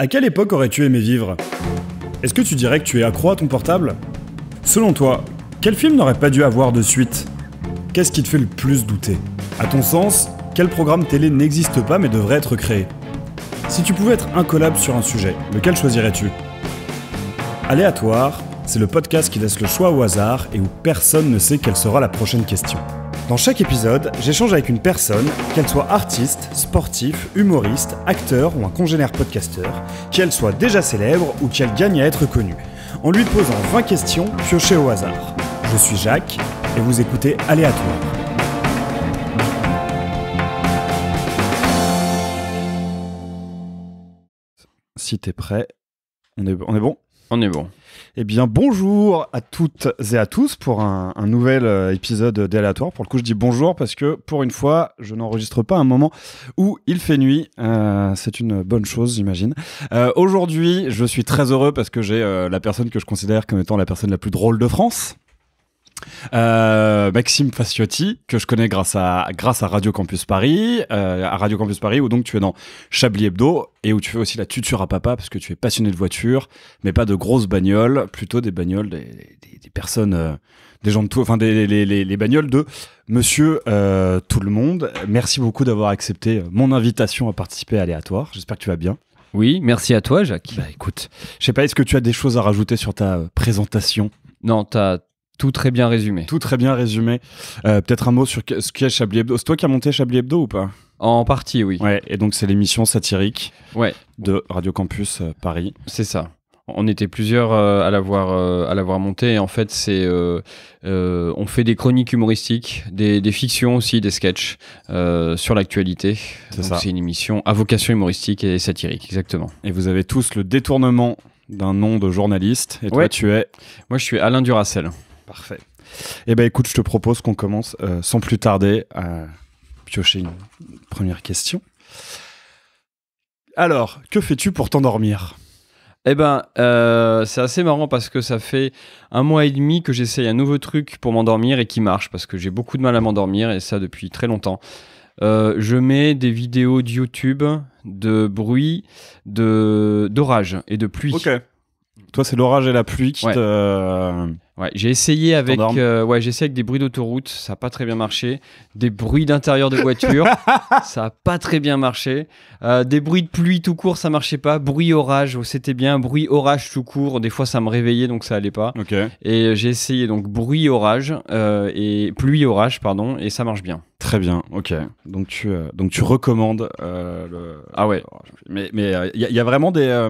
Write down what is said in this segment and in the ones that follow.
À quelle époque aurais-tu aimé vivre? Est-ce que tu dirais que tu es accro à ton portable? Selon toi, quel film n'aurait pas dû avoir de suite? Qu'est-ce qui te fait le plus douter? À ton sens, quel programme télé n'existe pas mais devrait être créé? Si tu pouvais être incollable sur un sujet, lequel choisirais-tu? Aléatoire, c'est le podcast qui laisse le choix au hasard et où personne ne sait quelle sera la prochaine question. Dans chaque épisode, j'échange avec une personne, qu'elle soit artiste, sportif, humoriste, acteur ou un congénère podcasteur, qu'elle soit déjà célèbre ou qu'elle gagne à être connue, en lui posant 20 questions piochées au hasard. Je suis Jacques et vous écoutez Aléatoire. Si t'es prêt, on est, on est bon? On est bon. Eh bien, bonjour à toutes et à tous pour un, nouvel euh, épisode d'Aléatoire. Pour le coup, je dis bonjour parce que pour une fois, je n'enregistre pas un moment où il fait nuit. Euh, c'est une bonne chose, j'imagine. Euh, Aujourd'hui, je suis très heureux parce que j'ai la personne que je considère comme étant la personne la plus drôle de France. Euh, Maxime Faciotti, que je connais grâce à, grâce à Radio Campus Paris, euh, à Radio Campus Paris, où donc tu es dans Chablis Hebdo et où tu fais aussi la tuture à papa parce que tu es passionné de voitures, mais pas de grosses bagnoles, plutôt des bagnoles des, des, des personnes, euh, des gens de tout, enfin des les, les, les bagnoles de Monsieur Tout le Monde. Merci beaucoup d'avoir accepté mon invitation à participer à Aléatoire. J'espère que tu vas bien. Oui, merci à toi, Jacques. Bah écoute, je sais pas, est-ce que tu as des choses à rajouter sur ta présentation? Non, t'as tout très bien résumé. Tout très bien résumé. Euh, Peut-être un mot sur ce qu'est Chablis Hebdo. C'est toi qui as monté Chablis Hebdo ou pas? En partie, oui. Ouais, et donc c'est l'émission satirique Ouais, de Radio Campus euh, Paris. c'est ça. On était plusieurs euh, à l'avoir euh, à l'avoir monté. Et en fait, c'est euh, on fait des chroniques humoristiques, des, des fictions aussi, des sketchs sur l'actualité. C'est Donc, ça. C'est une émission à vocation humoristique et satirique, exactement. Et vous avez tous le détournement d'un nom de journaliste. Et toi, Ouais. tu es. Moi, je suis Alain Duracel. Parfait. Eh ben écoute, je te propose qu'on commence euh, sans plus tarder à piocher une première question. Alors, que fais-tu pour t'endormir? Eh ben, euh, c'est assez marrant parce que ça fait un mois et demi que j'essaye un nouveau truc pour m'endormir et qui marche parce que j'ai beaucoup de mal à m'endormir et ça depuis très longtemps. Euh, je mets des vidéos de YouTube de bruit, de d'orage et de pluie. Ok. Toi, c'est l'orage et la pluie qui Ouais. te. Ouais, j'ai essayé avec, euh, ouais, j'ai essayé avec des bruits d'autoroute, ça n'a pas très bien marché. Des bruits d'intérieur de voiture, ça n'a pas très bien marché. Euh, des bruits de pluie tout court, ça marchait pas. Bruit orage, oh, c'était bien. Bruit orage tout court, des fois ça me réveillait donc ça allait pas. Et euh, j'ai essayé donc bruit orage euh, et pluie orage pardon et ça marche bien. Très bien, ok. Donc tu, euh, donc tu recommandes euh, le. Ah ouais. Mais il mais, euh, y, a- y a vraiment des,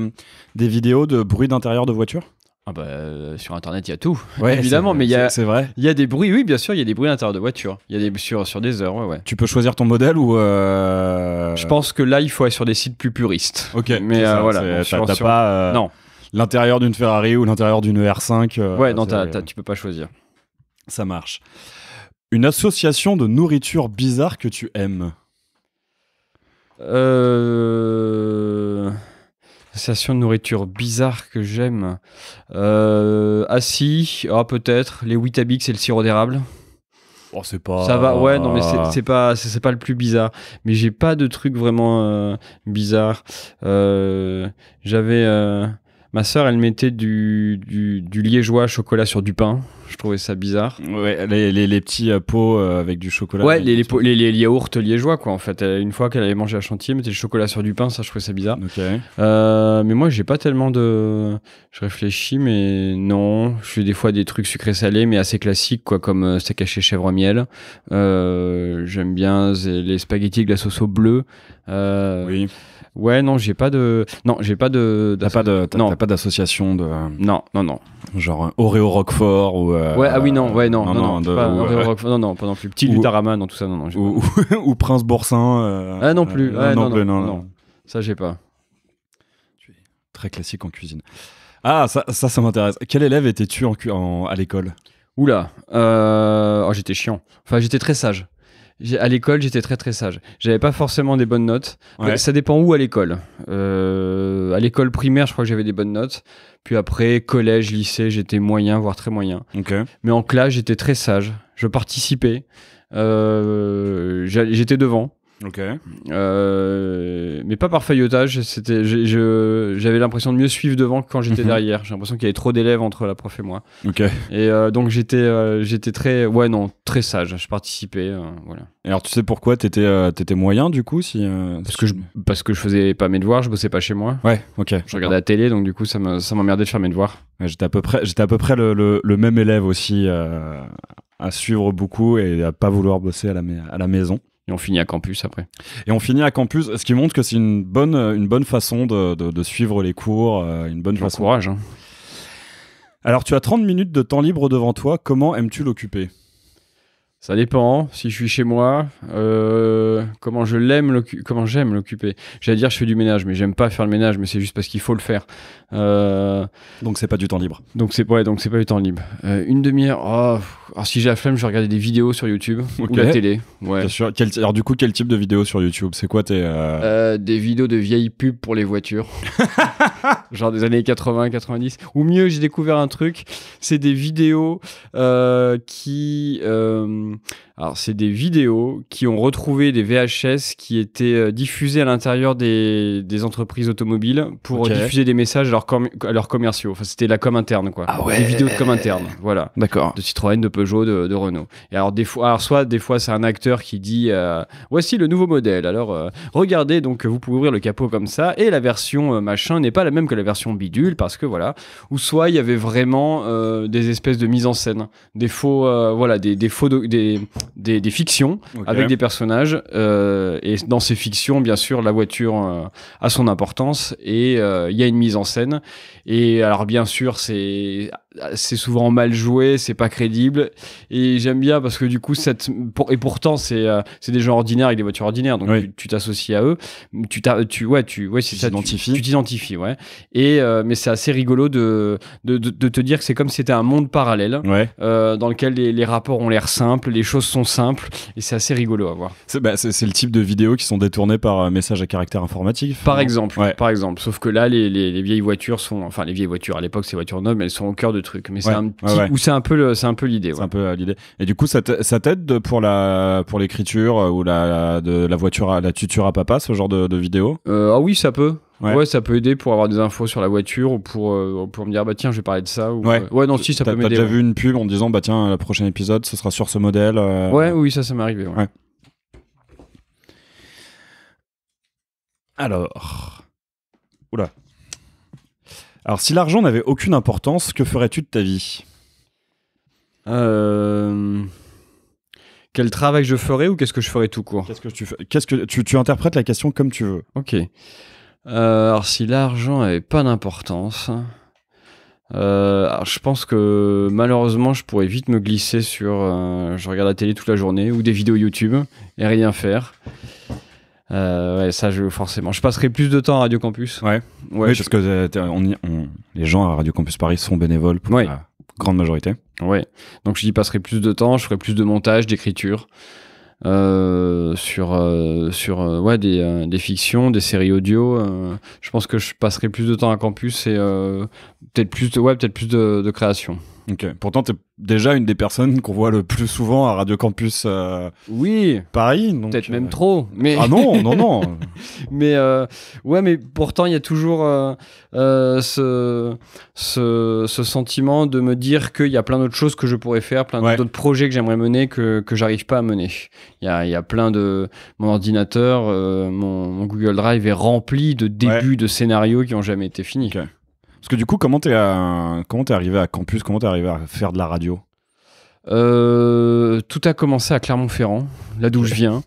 des vidéos de bruit d'intérieur de voiture? Ah bah euh, sur internet il y a tout. Ouais, Évidemment, c'est- mais il y a- c'est- vrai. Il y a des bruits, oui bien sûr, il y a des bruits à l'intérieur de voiture. Il y a des sur sur des heures, ouais ouais. Tu peux choisir ton modèle ou. euh, Je pense que là il faut aller sur des sites plus puristes. Ok, Mais, euh, voilà, t'as- sur- t'as sur- pas Non. l'intérieur d'une Ferrari ou l'intérieur d'une R5. euh, ouais non t'as- t'as- tu peux pas choisir. Ça marche. Une association de nourriture bizarre que tu aimes? Euh... Association de nourriture bizarre que j'aime. Euh... Ah si, ah peut-être. Les Weetabix et le sirop d'érable. Oh, c'est pas. Ça va, ouais, non mais c'est- c'est pas, c'est c'est pas le plus bizarre. Mais j'ai pas de truc vraiment euh, bizarre. Euh, J'avais... euh, Ma sœur, elle mettait du, du, du liégeois chocolat sur du pain. Je trouvais ça bizarre. Ouais, les, les, les petits euh, pots euh, avec du chocolat. Ouais, les, yaourts liégeois, quoi, en fait. Elle- Une fois qu'elle avait mangé à Chantilly, elle mettait le chocolat sur du pain, ça, je trouvais ça bizarre. Ok. Euh, mais moi, j'ai pas tellement de. Je réfléchis, mais non. Je fais des fois des trucs sucrés salés, mais assez classiques, quoi, comme euh, steak haché chèvre miel. Euh, J'aime bien les spaghettis avec la sauce au bleu. Euh, Oui. Ouais, non, j'ai pas de. Non, j'ai pas de. T'as pas de, t'as- Non. t'as pas d'association de Non, non, non. genre euh, Oreo Roquefort ou. euh, Ouais, ah oui, non, ouais, non, non, non, de- pas, ou, Oreo euh, Roquefort, non, non, pas non plus. Petit ou- Lutaraman, non, tout ça, non, non. ou, ou Prince Boursin. euh, Ah non plus, ouais, non, plus, non, non. Ça, j'ai pas. Très classique en cuisine. Ah, ça, ça, ça m'intéresse. Quel élève étais-tu en, à l'école? Oula, euh... oh, j'étais chiant. Enfin, j'étais très sage. À l'école, j'étais très très sage. J'avais pas forcément des bonnes notes. Ouais. Ça dépend où à l'école. Euh, à l'école primaire, je crois que j'avais des bonnes notes. Puis après, collège, lycée, j'étais moyen, voire très moyen. Mais en classe, j'étais très sage. Je participais. Euh, j'étais devant. Ok. Euh, mais pas par feuilletage. C'était, j'avais l'impression de mieux suivre devant que quand j'étais Mhm. derrière. J'ai l'impression qu'il y avait trop d'élèves entre la prof et moi. Ok. Et euh, donc j'étais, euh, j'étais très, ouais non, très sage. Je participais, voilà. Et alors, tu sais pourquoi t'étais t'étais moyen du coup si, Parce que je, parce que je faisais pas mes devoirs, je bossais pas chez moi. Ouais, ok. Je regardais la télé, donc du coup ça me, ça m'emmerdait de faire mes devoirs. Ouais, J'étais à peu près, j'étais à peu près le, le- le même élève aussi, à suivre beaucoup et à pas vouloir bosser à la, à la maison. Et on finit à campus après. Et on finit à campus, ce qui montre que c'est une bonne, une bonne façon de, de- de suivre les cours, euh, une bonne façon. Hein. Alors, tu as 30 minutes de temps libre devant toi. Comment aimes-tu l'occuper? Ça dépend. Si je suis chez moi, euh, comment je l'aime, comment j'aime l'occuper. J'allais dire je fais du ménage, mais j'aime pas faire le ménage, mais c'est juste parce qu'il faut le faire. Euh, Donc, c'est pas du temps libre. donc c'est ouais, donc c'est pas du temps libre. Euh, une demi-heure. oh, alors si j'ai la flemme, je vais regarder des vidéos sur YouTube ou la télé. Ouais. Bien sûr. Quel- alors, du coup, quel type de vidéo sur YouTube? C'est quoi tes. euh, Euh, des vidéos de vieilles pubs pour les voitures. Genre des années 80, 90. Ou mieux, j'ai découvert un truc. C'est des vidéos euh, qui. Euh, alors, c'est des vidéos qui ont retrouvé des VHS qui étaient euh, diffusés à l'intérieur des, des entreprises automobiles pour diffuser des messages à leurs, com- à leurs commerciaux. Enfin, c'était la com interne, quoi. Ah ouais. Des vidéos de com interne. Voilà D'accord. de Citroën, de Peugeot, de, de Renault. Et alors des fois, alors soit des fois c'est un acteur qui dit euh, voici le nouveau modèle. Alors euh, regardez donc vous pouvez ouvrir le capot comme ça et la version euh, machin n'est pas la même que la version bidule parce que voilà. Ou soit il y avait vraiment des espèces de mise en scène, des faux voilà des, des faux des, des des fictions avec des personnages euh, et dans ces fictions bien sûr la voiture euh, a son importance et euh, il y a une mise en scène. Et alors bien sûr c'est c'est souvent mal joué c'est pas crédible et j'aime bien parce que du coup cette pour- et pourtant c'est euh, c'est des gens ordinaires avec des voitures ordinaires donc Oui. tu- t'associes à eux tu tu ouais tu ouais c'est ça t'identifies. tu t'identifies ouais et euh, mais c'est assez rigolo de, de de de te dire que c'est comme si c'était un monde parallèle Ouais. euh, dans lequel les, les rapports ont l'air simples, les choses sont simples, et c'est assez rigolo à voir. C'est bah, le type de vidéos qui sont détournées par message à caractère informatif. Par exemple, Ouais. par exemple. Sauf que là, les, les- les vieilles voitures sont, enfin les vieilles voitures à l'époque, c'est voitures mais elles sont au cœur de trucs. Mais c'est un petit, ouais. ou c'est un peu, le- c'est un peu l'idée. C'est un peu l'idée. Et du coup, ça t'a- ça t'aide de- pour la pour l'écriture euh, ou la, de la voiture à la tuture à papa, ce genre de, de vidéo? Euh, ah oui, ça peut. Ouais. Ouais. ça peut aider pour avoir des infos sur la voiture ou pour, euh, pour me dire bah tiens, je vais parler de ça. Ou, Ouais. euh, ouais, non, si ça T'as peut t'as m'aider. déjà ouais. vu une pub en disant bah tiens, le prochain épisode, ce sera sur ce modèle. euh, Ouais, oui, ça, ça m'est arrivé. ouais. Ouais. Alors. Oula. Alors, si l'argent n'avait aucune importance, que ferais-tu de ta vie? Euh, Quel travail je ferais ou qu'est-ce que je ferais tout court? Qu'est-ce que tu fais? Qu'est-ce que tu, tu interprètes la question comme tu veux Ok. Euh, alors, si l'argent avait pas d'importance, euh, alors je pense que malheureusement, je pourrais vite me glisser sur. je regarde la télé toute la journée ou des vidéos YouTube et rien faire. Euh, ouais, ça, je, forcément. Je passerai plus de temps à Radio Campus. Ouais. Ouais, oui, je- parce que euh, on y- on- les gens à Radio Campus Paris sont bénévoles pour Ouais. la grande majorité. Ouais. Donc j'y passerai plus de temps, je ferai plus de montage, d'écriture euh, sur sur ouais des, des fictions, des séries audio. je pense que je passerai plus de temps à campus et peut-être plus de ouais peut-être plus de, de création. Ok. Pourtant, t'es déjà une des personnes qu'on voit le plus souvent à Radio Campus euh, Oui, Paris. donc, peut-être euh, même trop. Mais Ah non, non, non. mais euh, ouais, mais pourtant il y a toujours euh, euh, ce, ce ce sentiment de me dire qu'il y a plein d'autres choses que je pourrais faire, plein Ouais. d'autres projets que j'aimerais mener que que j'arrive pas à mener. Il y a il y a plein de mon ordinateur, euh, mon, mon Google Drive est rempli de débuts de scénarios qui ont jamais été finis. Parce que du coup, comment t'es à- comment t'es arrivé à Campus? Comment t'es arrivé à faire de la radio? Euh, tout a commencé à Clermont-Ferrand, là d'où je viens.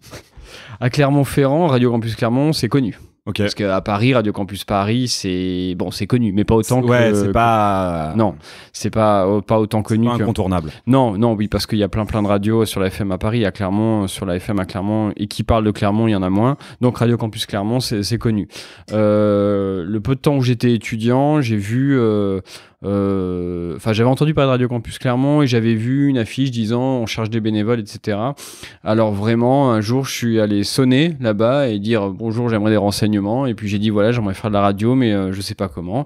À Clermont-Ferrand, Radio Campus Clermont, c'est connu. Ok. Parce qu'à Paris, Radio Campus Paris, c'est bon, c'est connu, mais pas autant que. ouais, c'est que- pas. Non, c'est pas euh, pas autant connu pas que. incontournable. Non, non, oui, parce qu'il y a plein plein de radios sur la FM à Paris, à Clermont, sur la FM à Clermont, et qui parlent de Clermont, il y en a moins. Donc Radio Campus Clermont, c'est connu. Euh, le peu de temps où j'étais étudiant, j'ai vu, euh, euh, enfin, j'avais entendu parler de Radio Campus Clermont et j'avais vu une affiche disant on cherche des bénévoles, etc. Alors vraiment, un jour, je suis allé sonner là-bas et dire bonjour, j'aimerais des renseignements. Et puis j'ai dit voilà, j'aimerais faire de la radio, mais euh, je sais pas comment.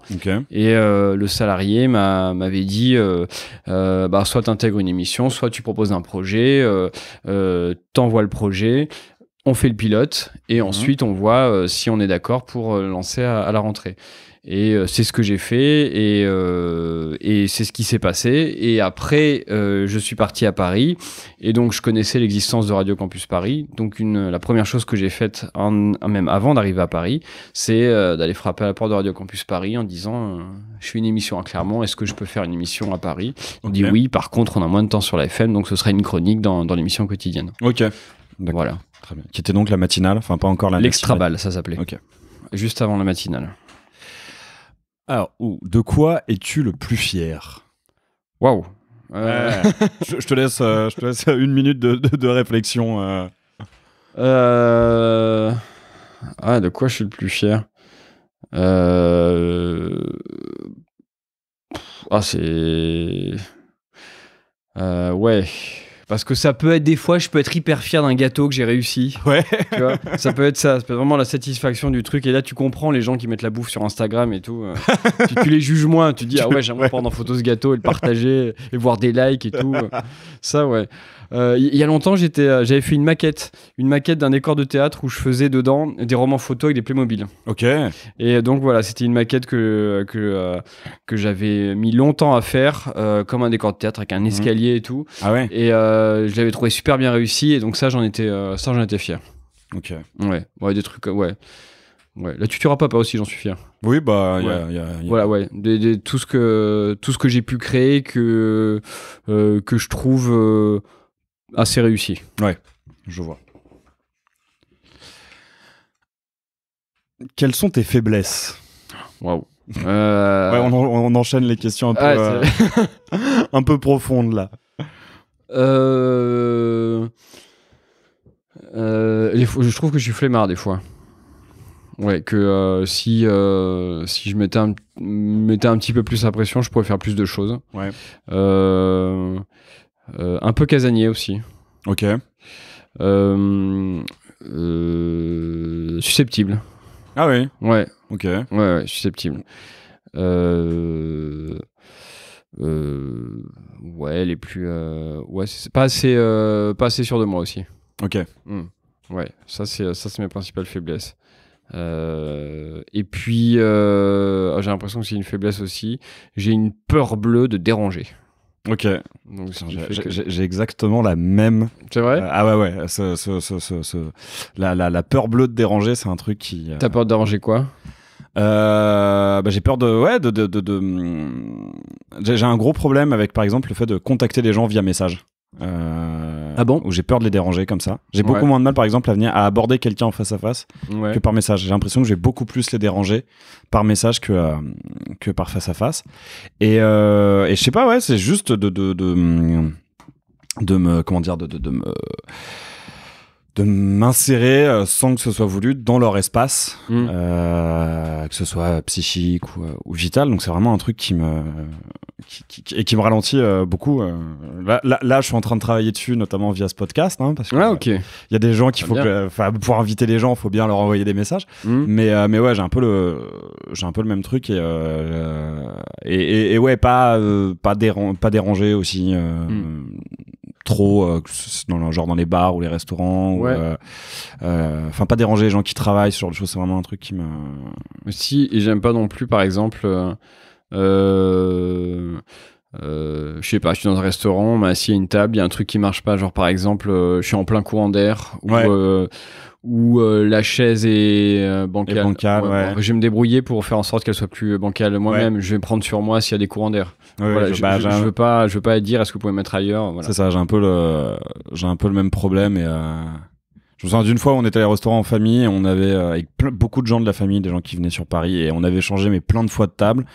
Et euh, le salarié m'a- m'avait dit euh, euh, bah, soit tu intègres une émission, soit tu proposes un projet, euh, euh, t'envoies le projet. on fait le pilote et Mhm. ensuite on voit euh, si on est d'accord pour euh, lancer à, à la rentrée. Et euh, c'est ce que j'ai fait et, euh, et c'est ce qui s'est passé. Et après, euh, je suis parti à Paris et donc je connaissais l'existence de Radio Campus Paris. Donc une, la première chose que j'ai faite, en- même avant d'arriver à Paris, c'est euh, d'aller frapper à la porte de Radio Campus Paris en disant Je fais une émission à Clermont, est-ce que je peux faire une émission à Paris? On dit oui, par contre, on a moins de temps sur la FM, donc ce sera une chronique dans, dans l'émission quotidienne. Ok. Voilà. Très bien. Qui était donc la matinale, enfin pas encore la L'extra matinale. balle, ça s'appelait. Ok. Juste avant la matinale. Alors, ouh, de quoi es-tu le plus fier? Waouh. Euh, je, je te laisse, euh, je te laisse une minute de, de- de réflexion. euh. euh, Ah, de quoi je suis le plus fier? Euh, Ah, c'est. Euh, ouais. Parce que ça peut être des fois, je peux être hyper fier d'un gâteau que j'ai réussi. Ouais. Tu vois ça peut être ça, ça peut être vraiment la satisfaction du truc. Et là, tu comprends les gens qui mettent la bouffe sur Instagram et tout. euh, tu, tu les juges moins. Tu dis, ah ouais, j'aimerais Ouais. prendre en photo ce gâteau et le partager et voir des likes et tout. Ça, ouais. Euh, Il y a longtemps, j'étais, euh, j'avais fait une maquette, une maquette d'un décor de théâtre où je faisais dedans des romans photos avec des Playmobil. Ok. Et donc voilà, c'était une maquette que, que, euh, que j'avais mis longtemps à faire, euh, comme un décor de théâtre avec un escalier et tout. Ah ouais. Et euh, je l'avais trouvé super bien réussi. Et donc ça, j'en étais, euh, ça, j'en étais fier. Ok. Ouais, ouais, des trucs, euh, ouais. Ouais, là, tu tueras papa aussi, j'en suis fier. Oui, bah, il y a- Ouais. y a- il y a- Voilà, ouais. Des- des- tout, ce que, tout ce que j'ai pu créer que, euh, que je trouve euh, assez réussi. je vois. Quelles sont tes faiblesses? Waouh. Euh, Ouais, on, en- on enchaîne les questions un peu, ah, euh, un peu profondes là. Euh, euh, les fois- je trouve que je suis flemmard des fois. Ouais, que euh, si, euh, si je mettais un, mettais un petit peu plus la pression, je pourrais faire plus de choses. Ouais. Un peu casanier aussi. Ok. Susceptible. Ah oui. Ouais, Ok. ouais, ouais, susceptible. Euh, euh, ouais, les plus. euh, ouais, c'est pas assez, euh, pas assez sûr de moi aussi. Ok. Hmm. Ouais, ça c'est ça c'est mes principales faiblesses. Et puis euh, j'ai l'impression que c'est une faiblesse aussi. J'ai une peur bleue de déranger. Ok. Donc J'ai- exactement la même. C'est vrai? Euh, ah ouais ouais. Ce, ce- ce- La, la, la peur bleue de déranger, c'est un truc qui. euh, T'as peur de déranger quoi? Bah, j'ai peur de ouais de, de, de, de- j'ai j'ai un gros problème avec par exemple le fait de contacter les gens via message. Euh, Ah bon? Où j'ai peur de les déranger comme ça. J'ai Ouais. beaucoup moins de mal par exemple à venir à aborder quelqu'un en face à face Ouais. que par message. J'ai l'impression que je vais beaucoup plus les déranger par message que euh, que par face à face. Et euh, et je sais pas ouais c'est juste de de de, de me comment dire de de, de me de m'insérer euh, sans que ce soit voulu dans leur espace Hmm. euh, que ce soit psychique ou, euh, ou vital. Donc c'est vraiment un truc qui me qui, qui- et qui me ralentit euh, beaucoup. Là, là, là, je suis en train de travailler dessus, notamment via ce podcast, hein, parce que Ah ok. il y a des gens qu'il faut que, enfin, pour inviter les gens, il faut bien leur envoyer des messages. Hmm. Mais euh, mais ouais, j'ai un peu le j'ai un peu le même truc et euh, et, et, et ouais, pas euh, pas déran- pas déranger aussi. euh, Hmm. Trop, euh, dans le, genre dans les bars ou les restaurants, ou, Ouais. euh, euh, enfin pas déranger les gens qui travaillent, ce genre de choses, c'est vraiment un truc qui me, Si, et j'aime pas non plus, par exemple, je sais pas, je suis dans un restaurant, on m'a assis à une table, il y a un truc qui marche pas, genre par exemple, je suis en plein courant d'air, ou, Ouais. Ou euh, la chaise est euh, bancale. Bancale, ouais. bon, je vais me débrouiller pour faire en sorte qu'elle soit plus bancale moi-même, je vais prendre sur moi s'il y a des courants d'air. Ouais, Voilà, je- bah, je- un- je veux pas, je veux pas dire est-ce que vous pouvez me mettre ailleurs, voilà. C'est ça, j'ai un peu le, j'ai un peu le même problème et euh, je me souviens d'une fois où on était allé au restaurant en famille on avait euh, avec plein- beaucoup de gens de la famille, des gens qui venaient sur Paris et on avait changé mais plein de fois de table.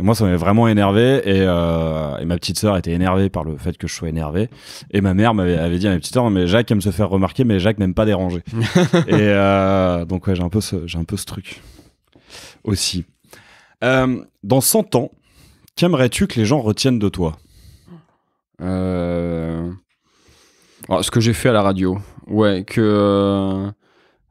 Et moi ça m'avait vraiment énervé et, euh, et ma petite sœur était énervée par le fait que je sois énervé. Et ma mère m'avait avait dit à ma petite sœur mais Jacques aime se faire remarquer mais Jacques n'aime pas déranger. Et euh, donc ouais j'ai un peu ce, j'ai un peu ce truc aussi. Dans 100 ans, qu'aimerais-tu que les gens retiennent de toi? Alors, ce que j'ai fait à la radio, ouais, que euh,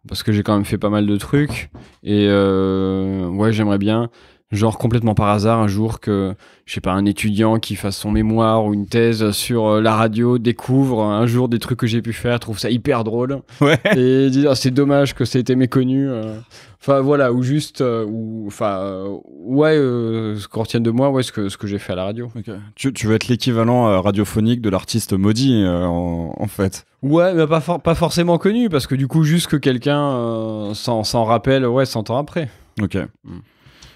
parce que j'ai quand même fait pas mal de trucs. Et euh, ouais, j'aimerais bien, Genre complètement par hasard, un jour que, je sais pas, un étudiant qui fasse son mémoire ou une thèse sur euh, la radio découvre un jour des trucs que j'ai pu faire, trouve ça hyper drôle. Ouais. Et dit, Ah, c'est dommage que ça ait été méconnu. euh. Enfin voilà, ou juste, euh, ou, enfin, ouais, euh, ce qu'on retienne de moi, ouais, ce que, ce que j'ai fait à la radio. Tu, tu veux être l'équivalent euh, radiophonique de l'artiste maudit, euh, en, en fait. Ouais, mais pas, for- pas forcément connu, parce que du coup, juste que quelqu'un s'en rappelle, ouais, 100 ans après. Ok.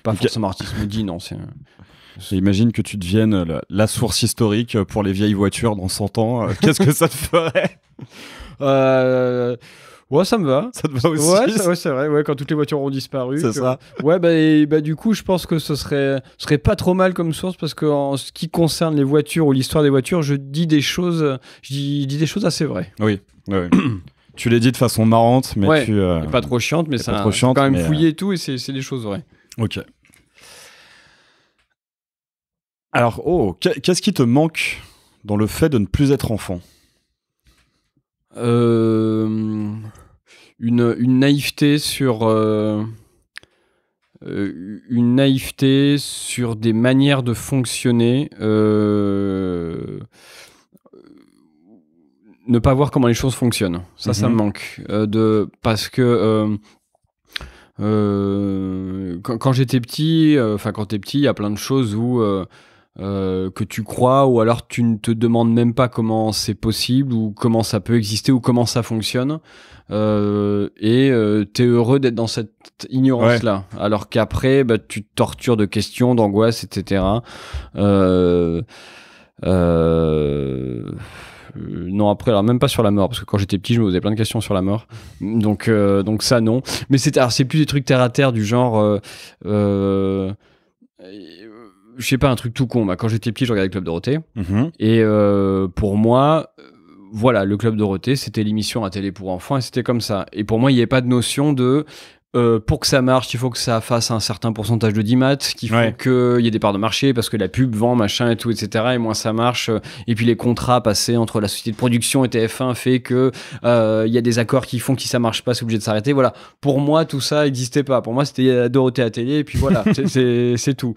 Pas forcément artiste me dit, non, c'est. Et imagine que tu deviennes la, la source historique pour les vieilles voitures dans 100 ans. euh, Qu'est-ce que ça te ferait? Euh, ouais, ça me va. Ça te va aussi? Ouais, ça- ouais, c'est vrai, ouais, quand toutes les voitures ont disparu. C'est ça. Ouais, bah, et, bah, du coup, je pense que ce serait, ce serait pas trop mal comme source parce que en ce qui concerne les voitures ou l'histoire des voitures, je dis des choses, je dis, dis des choses assez vraies. Oui. ouais. tu l'as dit de façon marrante, mais Ouais. tu. euh, Pas trop chiante, mais ça trop chiante, quand même mais, euh, et tout, et c'est des choses vraies. Ok. Alors, oh, qu'est- qu'est-ce qui te manque dans le fait de ne plus être enfant? Euh, une, une naïveté sur. euh, euh, une naïveté sur des manières de fonctionner. euh, ne pas voir comment les choses fonctionnent. Ça, ça Mhm. me manque. Euh, de, parce que. Euh, quand, quand j'étais petit, euh, enfin quand t'es petit, il y a plein de choses où euh, euh, que tu crois ou alors tu ne te demandes même pas comment c'est possible ou comment ça peut exister ou comment ça fonctionne. Euh, et euh, t'es heureux d'être dans cette ignorance là alors qu'après bah, tu te tortures de questions d'angoisse etc euh, euh, euh, non après alors même pas sur la mort parce que quand j'étais petit je me posais plein de questions sur la mort donc euh, donc ça non mais c'est alors c'est plus des trucs terre à terre du genre euh, je sais pas un truc tout con bah, quand j'étais petit je regardais le club Dorothée Mhm. et pour moi, voilà, le Club Dorothée, c'était l'émission à télé pour enfants et c'était comme ça. Et pour moi, il n'y avait pas de notion de. Euh, pour que ça marche, il faut que ça fasse un certain pourcentage de 10 maths, qu'il faut Ouais. qu'il y ait des parts de marché parce que la pub vend, machin et tout, etc. Et moins ça marche. euh, Et puis les contrats passés entre la société de production et TF1 fait que euh, il y a des accords qui font que si ça marche pas, c'est obligé de s'arrêter. Voilà. Pour moi, tout ça n'existait pas. Pour moi, c'était euh, Dorothée à télé et puis voilà, c'est- tout.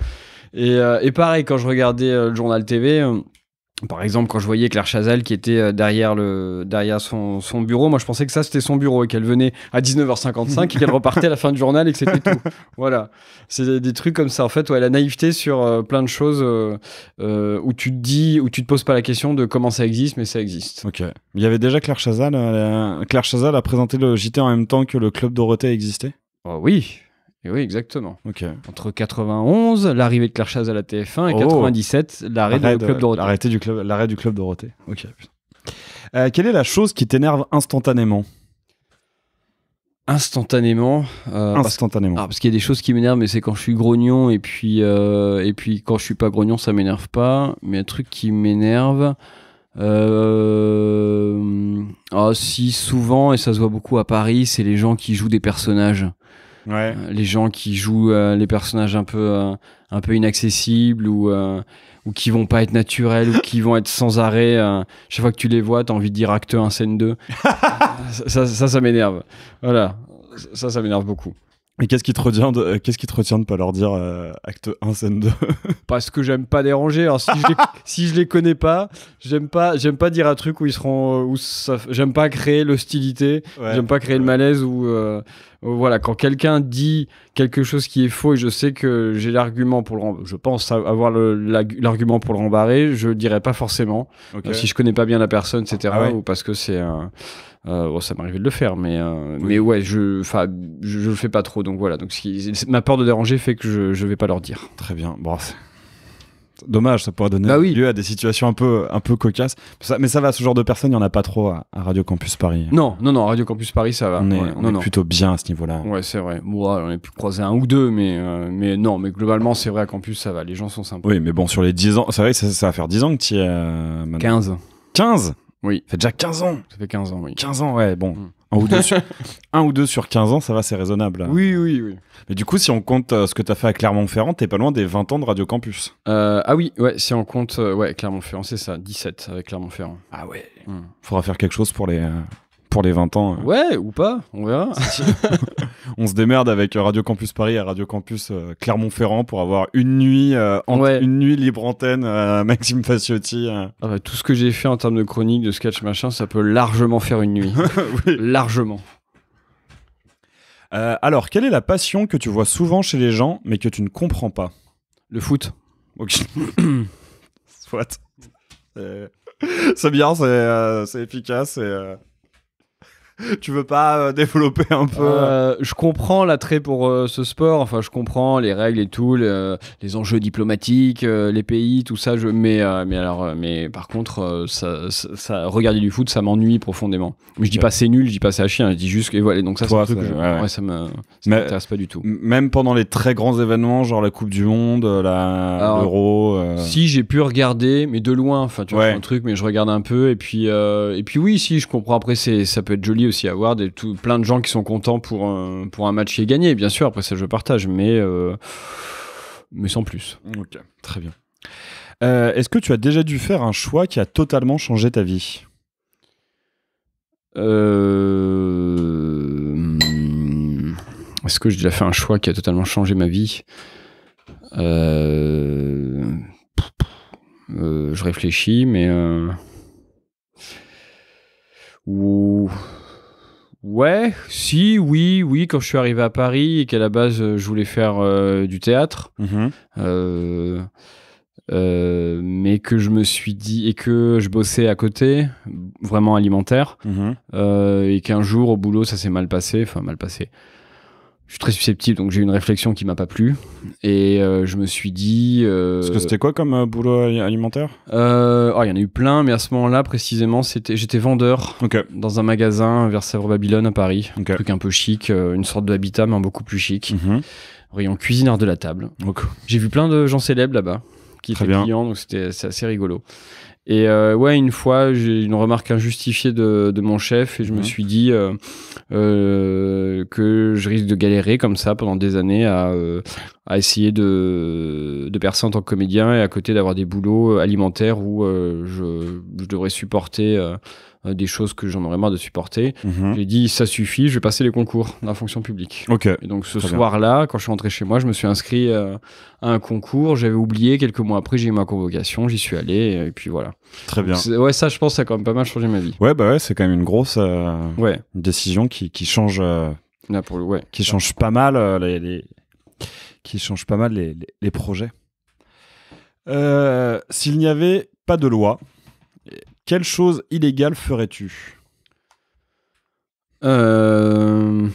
Et, euh, et pareil, quand je regardais euh, le journal TV, euh, par exemple, quand je voyais Claire Chazal qui était euh, derrière, le, derrière son, son bureau, moi je pensais que ça c'était son bureau et qu'elle venait à 19h55 et qu'elle repartait à la fin du journal et que c'était tout. Voilà. C'est des, des trucs comme ça. En fait, ouais, la naïveté sur euh, plein de choses euh, où tu te dis, où tu te poses pas la question de comment ça existe, mais ça existe. Ok. Il y avait déjà Claire Chazal. Claire Chazal a présenté le JT en même temps que le club Dorothée existait? Oh, oui. Et oui, exactement. Ok. Entre 91, l'arrivée de Claire Chazal à TF1 et Oh. 97, l'arrêt du Club de- Dorothée. l'arrêté du club, l'arrêt du club Dorothée. Ok. Euh, quelle est la chose qui t'énerve instantanément? Instantanément. euh, parce Instantanément. Ah, parce qu'il y a des choses qui m'énervent, mais c'est quand je suis grognon, et puis, euh, et puis quand je suis pas grognon, ça m'énerve pas. Mais un truc qui m'énerve. Ah, si, souvent, et ça se voit beaucoup à Paris, c'est les gens qui jouent des personnages. Ouais. Euh, Les gens qui jouent euh, les personnages un peu, euh, un peu inaccessibles ou, ou qui vont pas être naturels ou qui vont être sans arrêt. chaque fois que tu les vois, t'as envie de dire acte 1, scène 2. ça, ça, ça, ça m'énerve. Voilà. Ça, ça m'énerve beaucoup. Et qu'est-ce qui te retient de, euh, qu'est-ce qui te retient de pas leur dire euh, acte 1, scène 2 parce que j'aime pas déranger. Alors si je les, si je les connais pas, j'aime pas j'aime pas dire un truc où ils seront où ça, j'aime pas créer l'hostilité, j'aime pas créer le malaise ou euh, euh, voilà quand quelqu'un dit quelque chose qui est faux et je sais que j'ai l'argument pour le je pense avoir la- l'argument pour le rembarrer, je le dirai pas forcément Ok. Euh, si je connais pas bien la personne etc Ah ouais. ou parce que c'est un euh, bon, ça m'arrivait de le faire, mais, euh, mais ouais, je, enfin, je, je le fais pas trop, donc voilà. Donc, ma peur de déranger fait que je, je vais pas leur dire. Très bien. Bon, Dommage, ça pourrait donner Bah oui. lieu à des situations un peu, un peu cocasses. Ça- mais ça va, ce genre de personnes, il n'y en a pas trop à, à Radio Campus Paris. Non, non, non, Radio Campus Paris, ça va. On est, Ouais, on non, est non. plutôt bien à ce niveau-là. Ouais, c'est vrai. Moi, on a pu croiser un ou deux, mais, euh, mais non, mais globalement, c'est vrai, à Campus, ça va. Les gens sont sympas. Oui, mais bon, sur les 10 ans, c'est vrai ça, ça va faire 10 ans que tu es. euh, maintenant. 15. 15 Oui. Ça fait déjà 15 ans Ça fait 15 ans, oui. 15 ans, ouais, bon. Mm. Un, ou deux sur, un ou deux sur 15 ans, ça va, c'est raisonnable. Oui, oui, oui. Mais du coup, si on compte euh, ce que tu as fait à Clermont-Ferrand, t'es pas loin des 20 ans de Radio Campus. Euh, ah oui, ouais, si on compte, euh, ouais, Clermont-Ferrand, c'est ça, 17 avec Clermont-Ferrand. Ah ouais. Hmm. Faudra faire quelque chose pour les, pour les 20 ans. euh, Ouais, ou pas, on verra. on se démerde avec Radio Campus Paris et Radio Campus euh, Clermont-Ferrand pour avoir une nuit, euh, Ouais. une nuit libre antenne à Maxime Faciotti. euh. Ah bah, tout ce que j'ai fait en termes de chronique, de sketch, machin, ça peut largement faire une nuit. Oui. largement. Euh, alors, quelle est la passion que tu vois souvent chez les gens, mais que tu ne comprends pas? Le foot. Ok. Soit. C'est- bien, c'est euh, efficace. Et, euh, Tu veux pas euh, développer un peu Euh, je comprends l'attrait pour euh, ce sport. Enfin, je comprends les règles et tout, le- les enjeux diplomatiques, euh, les pays, tout ça. Je, mais, euh, mais alors, euh, mais par contre, euh, ça, ça, ça- regarder du foot, ça m'ennuie profondément. Mais je dis pas c'est nul, je dis pas c'est à chien. Je dis juste que voilà. Donc ça, c'est Toi, un truc que c'est- je- ouais, ouais. ouais, ça m'intéresse pas du tout. Même pendant les très grands événements, genre la Coupe du Monde, la l'Euro. euh, Si j'ai pu regarder, mais de loin, enfin tu vois, Ouais. c'est un truc, mais je regarde un peu et puis euh, et puis oui, si je comprends. Après, c'est ça peut être joli aussi à voir des tout, plein de gens qui sont contents pour un, pour un match qui est gagné, bien sûr. Après ça, je partage, mais euh, mais sans plus. Ok, très bien. Euh, Est-ce que tu as déjà dû faire un choix qui a totalement changé ta vie? Euh, hum, Est-ce que j'ai déjà fait un choix qui a totalement changé ma vie? Euh, euh, Je réfléchis, mais. euh, ou- Ouais, si, oui, oui, quand je suis arrivé à Paris et qu'à la base euh, je voulais faire euh, du théâtre, euh, euh, mais que je me suis dit et que je bossais à côté, vraiment alimentaire, Mhm. et qu'un jour au boulot ça s'est mal passé, enfin mal passé. Je suis très susceptible, donc j'ai eu une réflexion qui m'a pas plu, et euh, je me suis dit. euh, Parce que c'était quoi comme euh, boulot ali- alimentaire? Oh, il y en a eu plein, mais à ce moment-là précisément, c'était, j'étais vendeur dans un magasin vers Sèvres-Babylone à Paris, un truc un peu chic, une sorte d'habitat mais beaucoup plus chic. Mhm. Rayon cuisine art de la table. J'ai vu plein de gens célèbres là-bas qui Très étaient bien. clients, donc c'était c'est assez rigolo. Et euh, ouais, une fois, j'ai eu une remarque injustifiée de, de mon chef et je me Mhm. suis dit euh, euh, que je risque de galérer comme ça pendant des années à, euh, à essayer de, de percer en tant que comédien et à côté d'avoir des boulots alimentaires où euh, je, je devrais supporter euh, des choses que j'en aurais marre de supporter. Mhm. J'ai dit ça suffit, je vais passer les concours dans la fonction publique. Et donc ce soir-là, quand je suis rentré chez moi, je me suis inscrit euh, à un concours. J'avais oublié quelques mois après, j'ai eu ma convocation, j'y suis allé et puis voilà. Très bien. Ouais, ça, je pense, ça a quand même pas mal changé ma vie. Ouais, bah ouais, c'est quand même une grosse euh, décision qui, qui change, là pour le ouais. qui change pas mal les, les- qui change pas mal les, les- les projets. Euh, S'il n'y avait pas de loi, quelle chose illégale ferais-tu? Euh,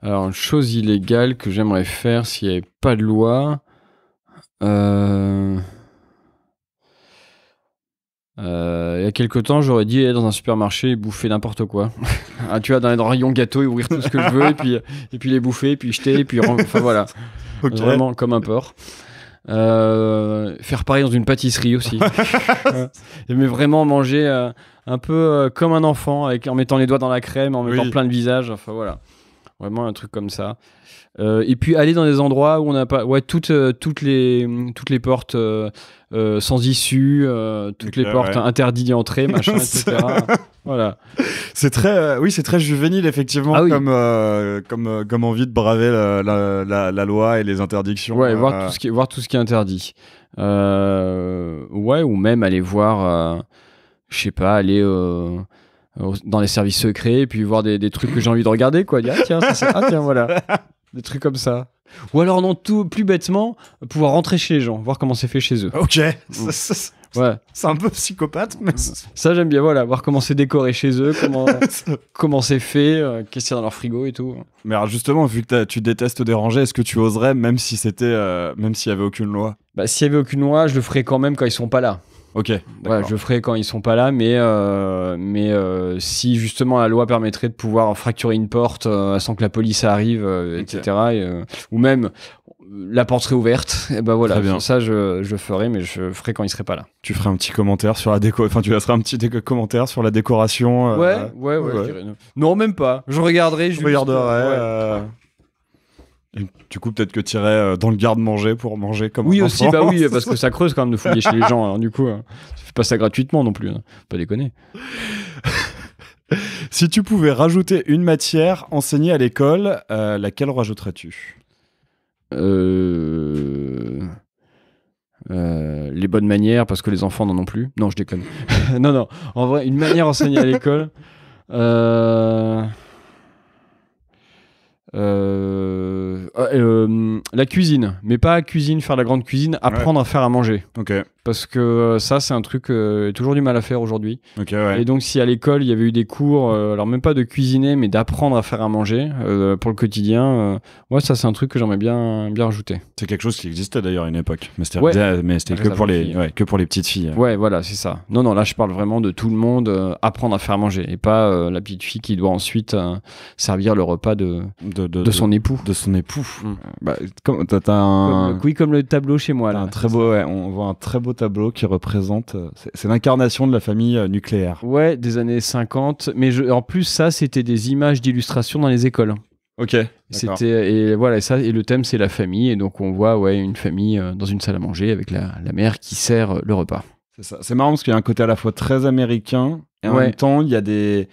Alors, une chose illégale que j'aimerais faire s'il n'y avait pas de loi. Euh... euh, il y a quelque temps, j'aurais dit aller dans un supermarché et bouffer n'importe quoi. Ah, tu vois, dans les rayons gâteaux et ouvrir tout ce que je veux, et puis, et puis les bouffer, et puis jeter, et puis. Enfin voilà, vraiment comme un porc. Euh, faire pareil dans une pâtisserie aussi. Mais vraiment manger euh, un peu euh, comme un enfant, avec, en mettant les doigts dans la crème, en mettant Oui. plein de visages. Enfin voilà, vraiment un truc comme ça. Euh, et puis aller dans des endroits où on n'a pas, ouais, toutes, euh, toutes les, toutes les portes euh, sans issue, toutes les portes ouais. interdites d'y entrer, machin, etc. voilà. C'est très, oui, c'est très juvénile effectivement, Ah oui. comme, comme, comme envie de braver la, la- la- la loi et les interdictions. Ouais, voir tout ce qui, est- voir tout ce qui est interdit. Ouais, ou même aller voir, je sais pas, aller dans les services secrets et puis voir des, des trucs que j'ai envie de regarder, quoi. Dire, ah tiens, ça, ah tiens, voilà. Des trucs comme ça. Ou alors, non, tout, plus bêtement, pouvoir rentrer chez les gens, voir comment c'est fait chez eux. Ok, Ça, ça, Ouais, c'est un peu psychopathe, mais c'est- ça j'aime bien, voilà, voir comment c'est décoré chez eux, comment comment c'est fait, euh, qu'est-ce qu'il y a dans leur frigo et tout. Mais alors justement, vu que tu détestes déranger, est-ce que tu oserais, même si c'était, euh, même s'il y avait aucune loi? Bah, s'il y avait aucune loi, je le ferais quand même quand ils sont pas là. Ok, Ouais, je ferai quand ils sont pas là, mais, euh, mais euh, si justement la loi permettrait de pouvoir fracturer une porte euh, sans que la police arrive, etc., et, ou même la porte serait ouverte, et ben voilà, bien. ça je, je ferai, mais je ferai quand ils seraient pas là. Tu ferais un petit commentaire sur la déco, enfin tu laisserais un petit commentaire sur la décoration. ouais, ouais, ouais, dirais non. Même pas. Je regarderai. Je juste, regarderais. euh, ouais. euh, et du coup, peut-être que tu irais dans le garde-manger pour manger comme Oui un aussi, enfant. bah oui, parce que ça creuse quand même de fouiller chez les gens. Alors du coup, euh, tu fais pas ça gratuitement non plus, hein. pas déconner. Si tu pouvais rajouter une matière enseignée à l'école, euh, laquelle rajouterais-tu? Euh, euh, les bonnes manières, parce que les enfants n'en ont plus. Non, je déconne. non, non. En vrai, une manière enseignée à l'école. Euh... euh, euh, la cuisine, mais pas cuisine, faire la grande cuisine, apprendre à faire à manger. Ok, Parce que euh, ça, c'est un truc j'ai toujours du mal à faire aujourd'hui. ouais. Et donc, si à l'école, il y avait eu des cours, euh, alors même pas de cuisiner, mais d'apprendre à faire à manger euh, pour le quotidien, euh, ouais, ça, c'est un truc que j'aimerais bien, bien rajouter. C'est quelque chose qui existait d'ailleurs à une époque, mais c'était Ouais. mais c'était que pour les, que pour les petites filles. Ouais, voilà, c'est ça. Non, non, là, je parle vraiment de tout le monde, euh, apprendre à faire à manger, et pas euh, la petite fille qui doit ensuite euh, servir le repas de, De, de, de son époux. de son époux. Mm. Bah, comme- un, Comme, oui, comme le tableau chez moi, là. un très beau, ouais, on voit un très beau tableau qui représente, euh, c'est c'est l'incarnation de la famille euh, nucléaire. Ouais, des années 50, mais je- en plus, ça, c'était des images d'illustration dans les écoles. Ok. C'était et voilà ça et le thème c'est la famille et donc on voit ouais une famille euh, dans une salle à manger avec la, la mère qui sert euh, le repas. C'est ça. C'est marrant parce qu'il y a un côté à la fois très américain et en Ouais. même temps il y a des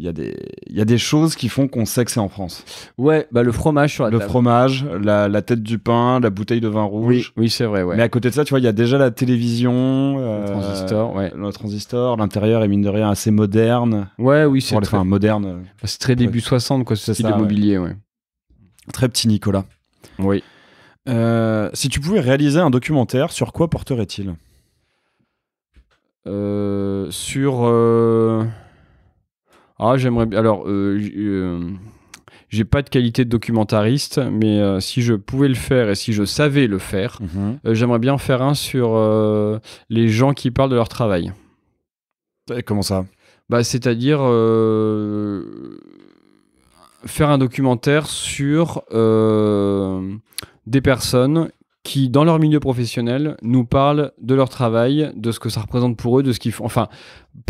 il y a des il y a des choses qui font qu'on sait que c'est en France. Ouais, bah le fromage sur la le table. fromage, la, la tête du pain, la bouteille de vin Oui, rouge. oui c'est vrai ouais. Mais à côté de ça, tu vois, il y a déjà la télévision, euh, Le transistor, ouais. le transistor. L'intérieur est mine de rien assez moderne. Ouais, oui, c'est très, enfin, moderne. euh, bah, c'est très début 60 quoi, ce style ça, de ouais. mobilier, ouais. Très petit Nicolas. Oui. Euh, si tu pouvais réaliser un documentaire, sur quoi porterait-il? Euh, sur Ah, j'aimerais bien alors euh, euh, j'ai pas de qualité de documentariste, mais euh, si je pouvais le faire et si je savais le faire, euh, j'aimerais bien faire un sur euh, les gens qui parlent de leur travail. Comment ça? Bah, c'est-à-dire faire un documentaire sur des personnes qui, dans leur milieu professionnel, nous parlent de leur travail, de ce que ça représente pour eux, de ce qu'ils font. Enfin,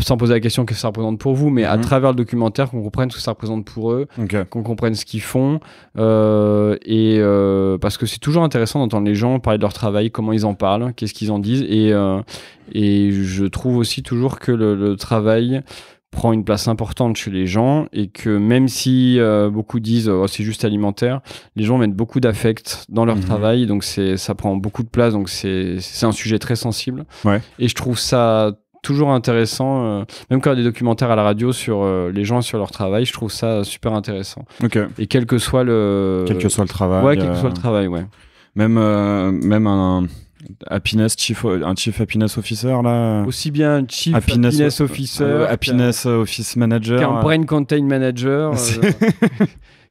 sans poser la question que ça représente pour vous, mais à Mhm. travers le documentaire, qu'on comprenne ce que ça représente pour eux, qu'on comprenne ce qu'ils font. euh, et euh, parce que c'est toujours intéressant d'entendre les gens parler de leur travail, comment ils en parlent, qu'est-ce qu'ils en disent. Et, euh, et je trouve aussi toujours que le, le travail prend une place importante chez les gens et que même si euh, beaucoup disent oh, c'est juste alimentaire, les gens mettent beaucoup d'affect dans leur Mhm. travail, donc c'est ça prend beaucoup de place, donc c'est un sujet très sensible. Ouais. Et je trouve ça toujours intéressant, euh, même quand il y a des documentaires à la radio sur euh, les gens sur leur travail, je trouve ça super intéressant. Et quel que soit le. Quel que soit le travail. Ouais, quel que soit le travail, ouais. Même, même un happiness chief, un chief happiness officer là. Aussi bien Chief Happiness- Happiness, Officer, euh, office manager. qu'un Brain Contain Manager, euh,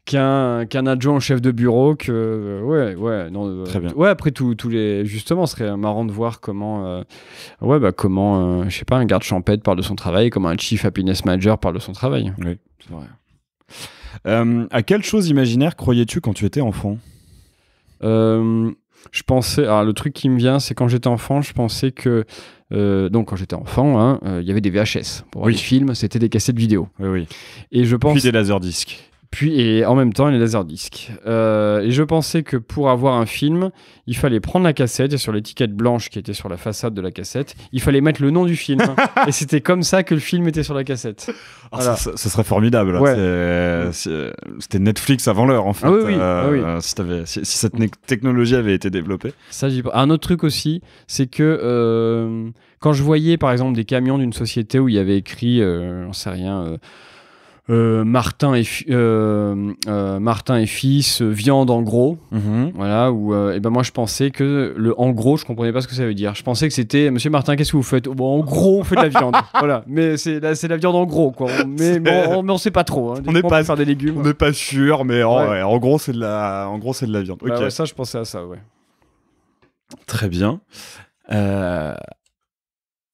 qu'un qu'un adjoint chef de bureau, que. euh, ouais, ouais. Non, euh, Très bien. Ouais, après, tous tous les. Justement, ce serait marrant de voir comment. euh, ouais, bah, comment, euh, je sais pas, un garde champêtre parle de son travail, comment un Chief Happiness Manager parle de son travail. Oui, c'est vrai. Euh, à quelle chose imaginaire croyais-tu quand tu étais enfant? Euh, je pensais. Alors, le truc qui me vient, c'est quand j'étais enfant, je pensais que. euh, donc, quand j'étais enfant, hein, euh, il y avait des VHS. Pour voir Oui. les films, c'était des cassettes vidéo. Oui, oui. Et je pense. Puis des laserdiscs. Puis, et en même temps, les laserdiscs. Euh, et je pensais que pour avoir un film, il fallait prendre la cassette et sur l'étiquette blanche qui était sur la façade de la cassette, il fallait mettre le nom du film. et c'était comme ça que le film était sur la cassette. Ah, Voilà. ça, ça- ça serait formidable. Ouais. C'était Netflix avant l'heure, en fait. Ah oui, oui. Euh, Ah oui. si, t'avais- si- si cette technologie avait été développée. Ça, Un autre truc aussi, c'est que euh, quand je voyais par exemple des camions d'une société où il y avait écrit, j'en sais rien, euh, euh, Martin, et fi- euh, euh, Martin et fils, viande en gros, voilà, où et ben moi je pensais que le en gros, je comprenais pas ce que ça veut dire. Je pensais que c'était Monsieur Martin, qu'est-ce que vous faites? Bon, en gros, on fait de la viande, voilà, mais c'est la, c'est la viande en gros, quoi. On- Mais, on, mais on sait pas trop. Hein. On n'est pas- faire des légumes. On n'est pas sûr, mais en, Ouais. ouais, en gros, c'est de la, en gros, c'est de la viande. Bah ça, je pensais à ça, ouais. très bien. Euh,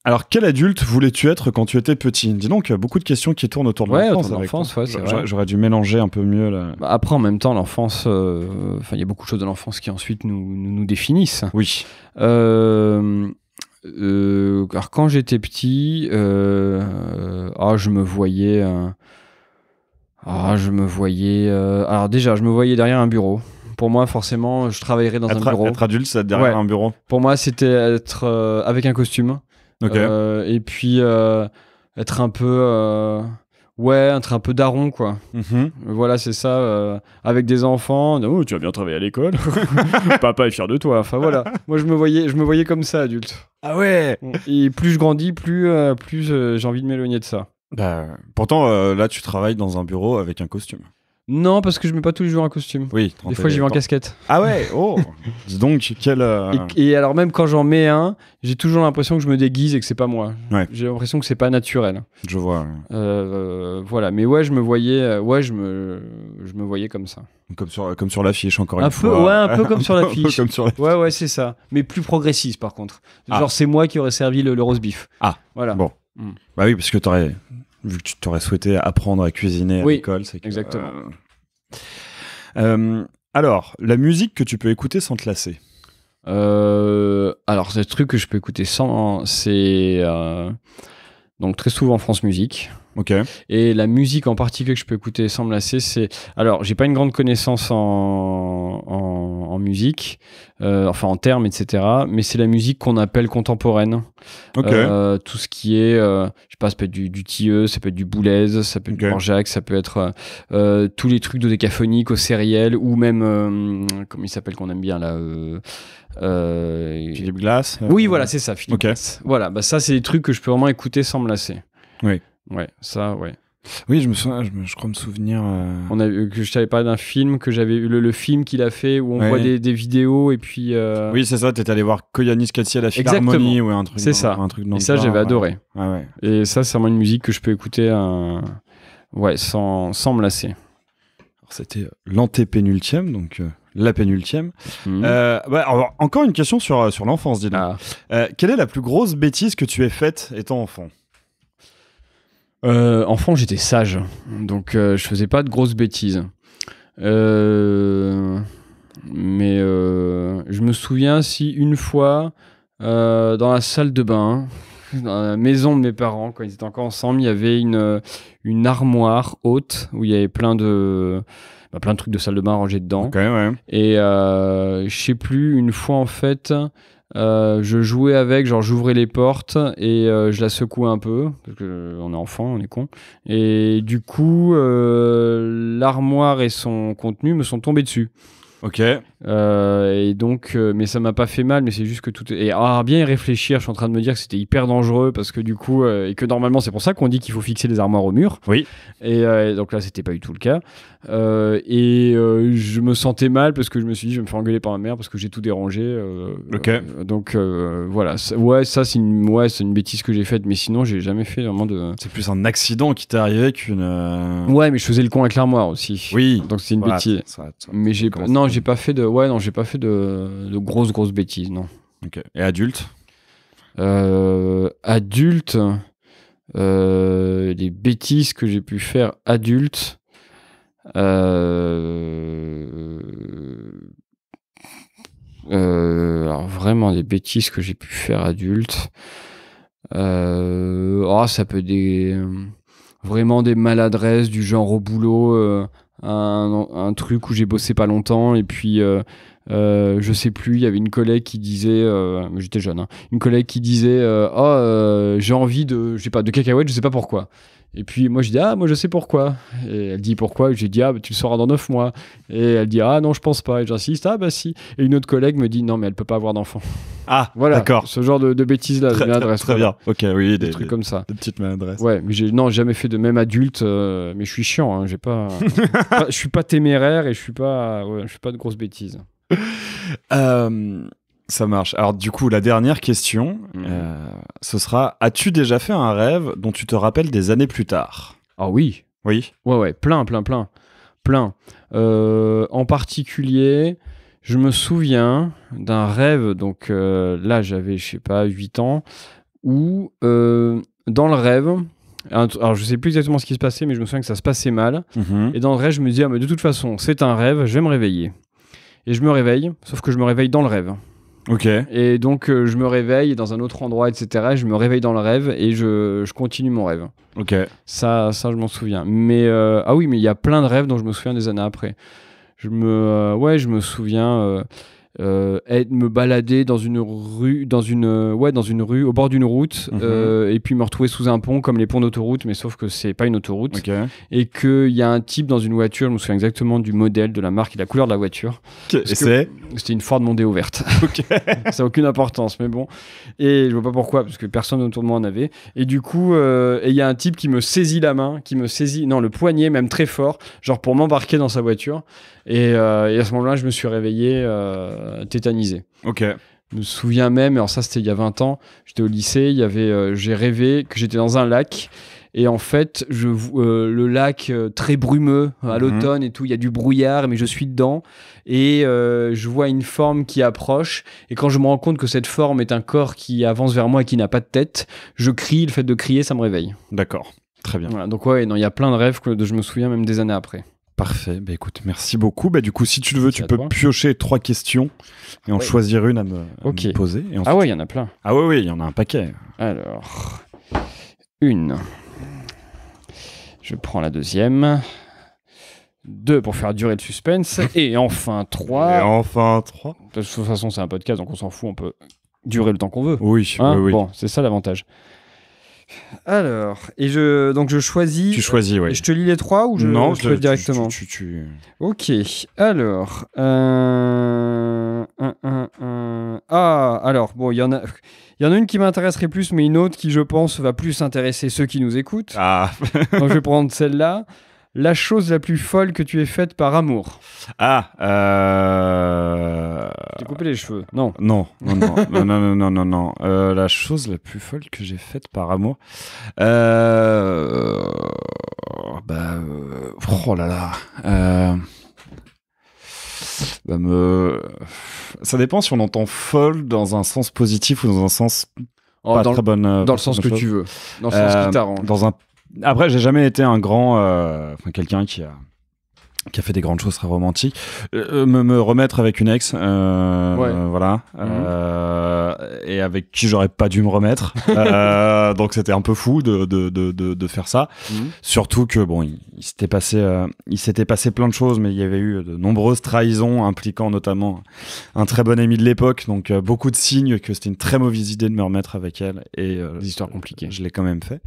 Alors, quel adulte voulais-tu être quand tu étais petit? Dis donc, il y a beaucoup de questions qui tournent autour de Ouais, l'enfance. ouais, J'aurais- dû mélanger un peu mieux là. Bah, après, en même temps, l'enfance, euh, enfin, il y a beaucoup de choses de l'enfance qui ensuite nous, nous, nous définissent. Oui. Euh, euh, alors quand j'étais petit, euh, ah, je me voyais, euh, ah, je me voyais. alors déjà, je me voyais derrière un bureau. Pour moi, forcément, je travaillerais dans Être, un bureau. être adulte, c'est derrière Ouais. un bureau? Pour moi, c'était être euh, avec un costume. Euh, et puis euh, être un peu. euh, Ouais, train un peu daron, quoi. Mhm. Voilà, c'est ça. euh, avec des enfants. Oh, tu as bien travaillé à l'école. Papa est fier de toi. Enfin voilà. Moi, je me voyais, je me voyais comme ça, adulte. Ah ouais Et plus je grandis, plus, euh, plus euh, j'ai envie de m'éloigner de ça. bah, Pourtant, là, tu travailles dans un bureau avec un costume. Non, parce que je mets pas tous les jours un costume. Oui. Des fois, j'y vais en casquette. Ah ouais Oh Dis donc, quel... euh, Et, et alors, même quand j'en mets un, j'ai toujours l'impression que je me déguise et que c'est pas moi. Ouais. J'ai l'impression que c'est pas naturel. Je vois. Euh, voilà. Mais ouais, je me voyais, euh, ouais, je me, je me voyais comme ça. Comme sur, comme sur l'affiche, encore Un une peu- fois. ouais, un peu comme sur l'affiche. comme sur la- Ouais, ouais, c'est ça. Mais plus progressiste, par contre. Ah. Genre, c'est moi qui aurais servi le, le roast beef. Ah. Voilà. Bon. Bah oui, parce que t'aurais... Vu que tu t'aurais souhaité apprendre à cuisiner à Oui, l'école, c'est que... exactement. euh, euh, alors, la musique que tu peux écouter sans te lasser. Euh, alors, c'est le truc que je peux écouter sans. C'est. donc, très souvent France Musique. Ok. Et la musique en particulier que je peux écouter sans me lasser, c'est. Alors, j'ai pas une grande connaissance en, en, en musique, euh, enfin en termes, etc. Mais c'est la musique qu'on appelle contemporaine. Ok. Euh, tout ce qui est, euh, je sais pas, ça peut être du, du Tilleux, ça peut être du Boulez, ça peut être du Ok. Jean-Jacques, ça peut être euh, euh, tous les trucs de décaphonique au sériel, ou même, comment il s'appelle qu'on aime bien là Philippe Glass. Oui, voilà, c'est ça, Philippe. Glass. Voilà, bah ça, c'est des trucs que je peux vraiment écouter sans me lasser. Oui. Ouais, ça, ouais. Oui, je me souviens, je, me- je crois me souvenir. euh, On a, que je t'avais parlé d'un film que j'avais le, le film qu'il a fait où on Ouais. voit des, des vidéos et puis. euh, Oui, c'est ça, t'étais allé voir Koyanis Katsi à la. Philharmonie ou un truc. C'est ça. Un truc dans et ça, j'avais ouais. adoré. Ouais, ouais. Et ça, c'est vraiment une musique que je peux écouter euh, ouais, sans, sans me lasser. C'était l'antépénultième, donc la pénultième. Mhm. Euh, bah, alors, encore une question sur, sur l'enfance, dis. Ah. Euh, quelle est la plus grosse bêtise que tu aies faite étant enfant? Euh, enfant, j'étais sage, donc euh, je faisais pas de grosses bêtises. Euh, mais euh, je me souviens si une fois dans la salle de bain, dans la maison de mes parents, quand ils étaient encore ensemble, il y avait une, une armoire haute où il y avait plein de, bah, plein de trucs de salle de bain rangés dedans. Ouais. Et euh, je sais plus, une fois en fait, euh, je jouais avec, genre j'ouvrais les portes et euh, je la secouais un peu, parce que on est enfant, on est con. Et du coup, euh, l'armoire et son contenu me sont tombés dessus. Ok. Euh, et donc, euh, mais ça m'a pas fait mal, mais c'est juste que tout. Et à bien y réfléchir, je suis en train de me dire que c'était hyper dangereux parce que du coup, euh, et que normalement, c'est pour ça qu'on dit qu'il faut fixer les armoires au mur. Oui. Et donc là, c'était pas du tout le cas. Et je me sentais mal parce que je me suis dit, je vais me faire engueuler par ma mère parce que j'ai tout dérangé. Ok. donc voilà. Ça- ouais, ça, c'est une, ouais, c'est une bêtise que j'ai faite, mais sinon, j'ai jamais fait vraiment de. C'est plus un accident qui t'est arrivé qu'une. Ouais, mais je faisais le con avec l'armoire aussi. Oui. Donc c'est une Voilà, bêtise. ça- ça- Mais j'ai non, j'ai pas fait de ouais non, j'ai pas fait de, de grosses grosses bêtises non. ok. Et adulte? Euh, adulte, euh, les bêtises que j'ai pu faire adulte. euh, euh, alors vraiment des bêtises que j'ai pu faire adulte. Euh, oh, ça peut être des vraiment des maladresses du genre au boulot, un, truc où j'ai bossé pas longtemps et puis euh, euh, je sais plus, il y avait une collègue qui disait, euh, j'étais jeune, hein, une collègue qui disait, oh j'ai envie de, je pas, de cacahuètes, je sais pas pourquoi. Et puis moi je dis ah moi je sais pourquoi. Et elle dit pourquoi? J'ai dit ah bah, tu le sauras dans 9 mois. Et elle dit ah non je pense pas. Et j'insiste ah bah si. Et une autre collègue me dit non mais elle peut pas avoir d'enfant. Ah, Voilà. d'accord. Ce genre de, de bêtises là, Très, maladresse, très voilà. bien. Ok, oui, Des, des, trucs des- comme ça. des petites maladresses. Ouais, mais j'ai non, jamais fait de même adulte, euh, mais je suis chiant, hein, j'ai pas, je suis pas téméraire et je suis pas, ouais, je fais pas de grosses bêtises. Euh, ça marche. Alors, du coup, la dernière question, Mhm. euh, ce sera As-tu déjà fait un rêve dont tu te rappelles des années plus tard? Ah oui, Oui. ouais, ouais, plein, plein, plein, plein. Euh, en particulier, je me souviens d'un rêve, donc euh, là j'avais, je sais pas, 8 ans, où dans le rêve, alors je sais plus exactement ce qui se passait, mais je me souviens que ça se passait mal. Mhm. Et dans le rêve, je me dis, ah, mais de toute façon, c'est un rêve, je vais me réveiller. Et je me réveille, sauf que je me réveille dans le rêve. Ok. Et donc, euh, je me réveille dans un autre endroit, etc. Je me réveille dans le rêve et je, je continue mon rêve. Ok. Ça, ça je m'en souviens. Mais, euh, ah oui, mais il y a plein de rêves dont je me souviens des années après. Je me, euh, ouais, je me souviens. Euh, être me balader dans une rue, dans une euh, ouais, dans une rue, au bord d'une route, Mhm. euh, et puis me retrouver sous un pont comme les ponts d'autoroute, mais sauf que c'est pas une autoroute, Ok. et qu'il y a un type dans une voiture, je me souviens exactement du modèle, de la marque et de la couleur de la voiture. C'est C'était une Ford Mondeo verte. ça n'a aucune importance, mais bon. Et je vois pas pourquoi, parce que personne autour de moi en avait. Et du coup, euh, et il y a un type qui me saisit la main, qui me saisit, non, le poignet, même très fort, genre pour m'embarquer dans sa voiture. Et, et à ce moment-là, je me suis réveillé euh, tétanisé. Ok. Je me souviens même, alors ça c'était il y a 20 ans, j'étais au lycée, il y avait, euh, j'ai rêvé que j'étais dans un lac. Et en fait, je, euh, le lac euh, très brumeux à Mhm. l'automne et tout, il y a du brouillard, mais je suis dedans. Et euh, je vois une forme qui approche. Et quand je me rends compte que cette forme est un corps qui avance vers moi et qui n'a pas de tête, je crie. Le fait de crier, ça me réveille. D'accord. Très bien. Voilà, donc ouais, non, il y a plein de rêves que je me souviens même des années après. Parfait. Bah écoute, merci beaucoup. Bah du coup, si tu le veux, Merci tu peux toi. piocher trois questions et en Ouais. choisir une à me, à Ok. me poser. Et Ah ouais, il y en a plein. Ah ouais, oui, il y en a un paquet. Alors, une. Je prends la deuxième. Deux pour faire durer le suspense. Et enfin Et trois. enfin trois. De toute façon, c'est un podcast, donc on s'en fout, on peut durer le temps qu'on veut. Oui, Hein oui, oui. Bon, c'est ça l'avantage. Alors, et je donc je choisis. Tu choisis, oui. Je te lis les trois ou je, non, je fais tu- directement Tu, tu- tu- Ok, alors. euh, un, un, un. Ah, alors, bon, il y en a. Il y en a une qui m'intéresserait plus, mais une autre qui, je pense, va plus intéresser ceux qui nous écoutent. Ah, Donc, je vais prendre celle-là la chose la plus folle que tu aies faite par amour. Ah, euh... T'es coupé les cheveux. Non. Non, non, non, non, non, non, non, euh, la chose la plus folle que j'ai faite par amour. Euh... Bah... Euh... Oh là là. Euh... Bah me... Ça dépend si on entend folle dans un sens positif ou dans un sens oh, pas dans, très bonne, dans le sens que tu veux, dans le sens qui euh, t'arrange. Dans un après, j'ai jamais été un grand, euh, enfin quelqu'un qui a qui a fait des grandes choses très romantiques. Euh, me, me remettre avec une ex, euh, Ouais. euh, voilà, Mhm. euh, et avec qui j'aurais pas dû me remettre. Euh, donc c'était un peu fou de, de, de, de, faire ça. Mhm. Surtout que bon, il, il s'était passé, euh, il s'était passé plein de choses, mais il y avait eu de nombreuses trahisons impliquant notamment un très bon ami de l'époque. Donc euh, beaucoup de signes que c'était une très mauvaise idée de me remettre avec elle. Et euh, Des histoires compliquées. je l'ai quand même fait.